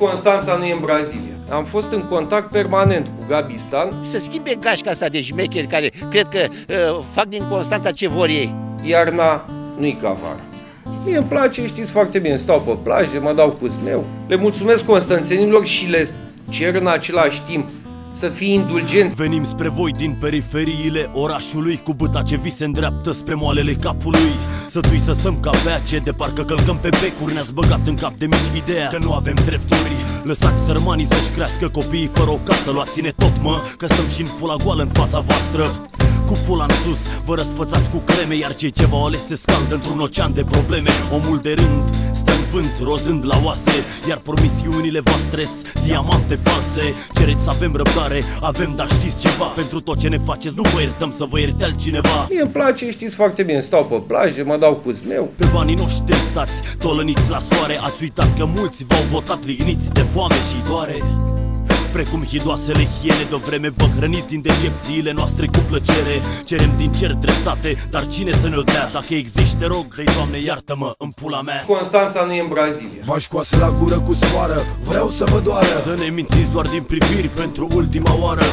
Constanța nu e în Brazilia. Am fost în contact permanent cu Gabi Stan. Să schimbe gașca asta de șmecheri care cred că uh, fac din Constanța ce vor ei. Iarna nu-i ca vara. Mie îmi place, știți foarte bine, stau pe plajă, mă dau cu meu. Le mulțumesc constanțenilor și le cer în același timp să fii indulgenți. Venim spre voi din periferiile orașului Cu băta ce vi se îndreaptă spre moalele capului. Sătui să stăm ca pe ace de parcă călcăm pe becuri Ne-ați băgat în cap de mici ideea că nu avem drepturi. Lăsați sărmanii să-și crească copiii fără o casă Luați-ne tot mă, că stăm și în pula goală în fața voastră. Cu pula în sus Vă răsfățați cu creme Iar cei ce v-au ales se scaldă într-un ocean de probleme. Omul de rând stă în vânt, rozând la oase Iar promisiunile voastre diamante false. Cereți să avem răbdare, avem, dar știți ceva? Pentru tot ce ne faceți, nu vă iertăm să vă ierte altcineva. Mie îmi place, știți foarte bine, stau pe plajă, mă dau cu meu. Pe banii noștri stați, tolăniți la soare Ați uitat că mulți v-au votat ligniți de foame și doare Precum hidoasele hiene de vreme vă hrăniți din decepțiile noastre cu plăcere Cerem din cer dreptate, dar cine să ne-o dea? Dacă există, te rog, hei Doamne iartă-mă în pula mea Constanța nu e în Brazilia. V-aș coasă la gură cu soară, vreau să vă doară Să ne mințiți doar din priviri pentru ultima oară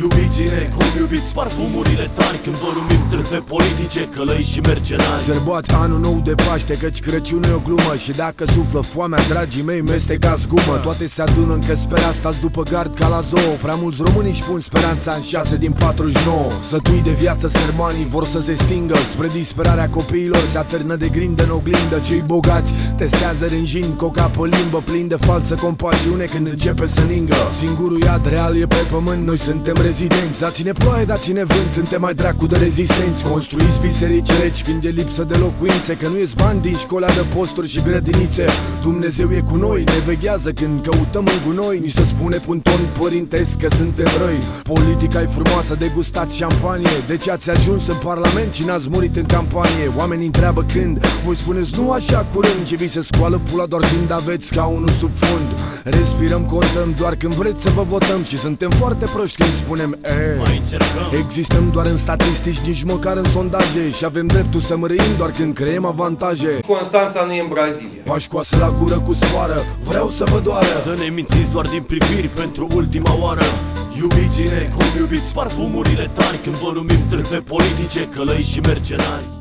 Iubiți-ne cum iubiți parfumurile tari? Când vă numim târfe politice, călăi și mercenari. Sărbați anul nou de Paște, căci Crăciun e o glumă. Și dacă suflă foamea, dragii mei, mestecați gumă Toate se adună încă spera, stați după gard ca la zoo. Prea mulți români își pun speranța în 6 din 49 Sătui de viață sărmanii vor să se stingă. Spre disperarea copiilor se atârnă de grindă în oglindă. Cei bogați testează rânjin, coca pe limbă Plin de falsă compasiune când începe să ningă. Singurul iad real e pe pământ, noi suntem rezidenți Dați-ne ploaie, dați-ne vânt, suntem mai dracu de rezistenți Construiți biserici reci când e lipsă de locuințe Că nu ies bani din școala de posturi și grădinițe. Dumnezeu e cu noi, ne veghează când căutăm în gunoi. Ni se spune pun ton părintesc că suntem răi Politica e frumoasă, degustați șampanie. De ce ați ajuns în parlament și n-ați murit în campanie? Oamenii întreabă când, voi spuneți nu așa curând Ce vi se scoală pula doar când aveți ca unul sub fund Respirăm, contăm doar când vreți să vă votăm. Și suntem foarte proști când spunem e Mai încercăm. Existăm doar în statistici, nici măcar în sondaje. Și avem dreptul să mărâim doar când creăm avantaje. Constanța nu e în Brazilia. V-aș coasă la gură cu soară, vreau să vă doară. Să ne mințiți doar din priviri pentru ultima oară. Iubiți-ne cum iubiți parfumurile tari Când vă numim târfe politice, călăi și mercenari